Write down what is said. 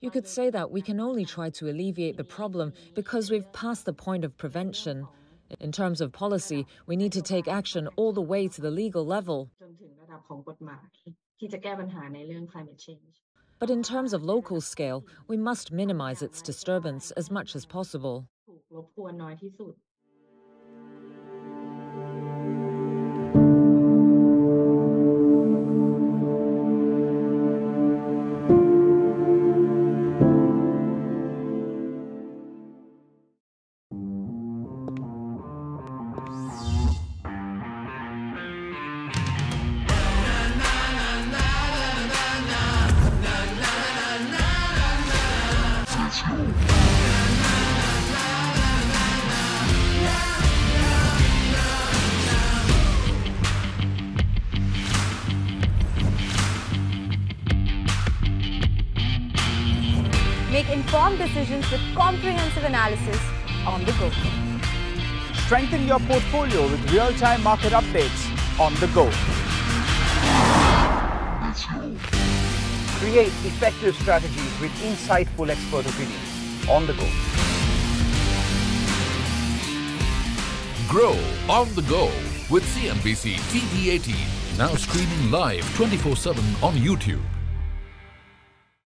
You could say that we can only try to alleviate the problem because we've passed the point of prevention. In terms of policy, we need to take action all the way to the legal level. But in terms of local scale, we must minimize its disturbance as much as possible. Make informed decisions with comprehensive analysis on the go. Strengthen your portfolio with real-time market updates on the go. Create effective strategies with insightful expert opinions on the go. Grow on the go with CNBC TV18. Now streaming live 24 7 on YouTube.